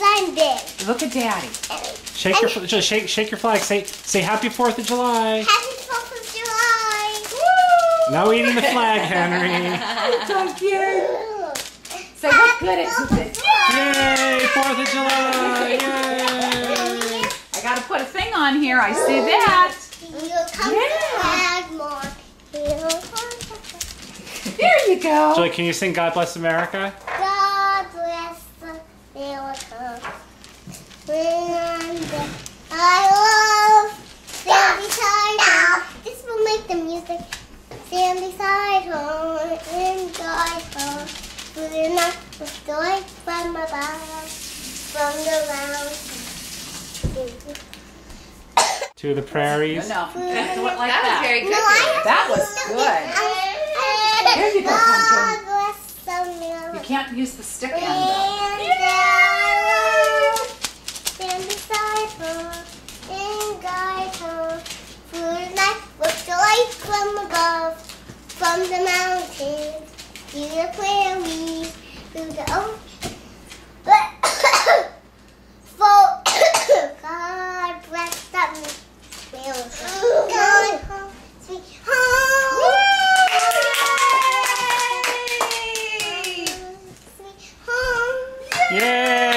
because I'm big. Look at Daddy. Shake your just shake shake your flag. Say say Happy Fourth of July. Happy 4th of July. No eating the flag, Henry. So cute. So what good is it? Yay! Fourth of July! Yay! I gotta put a thing on here. I see that. Yeah. to. You'll come to There you go. Joy, can you sing God Bless America? God bless America. When I'm dead, I love stand beside her. This will make the music. Stand beside her and guide her. Through not with joy from above, from the mountains. To the prairies. No, no. Let's like That was very No, good. I That was good. There you go, God Pumpkin. bless You can't use the stick And end though. I will stand beside her and guide through night with the light from above, from the mountains to the through the ocean. God bless home, sweet home. Sweet home. Yay!